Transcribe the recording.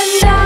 and I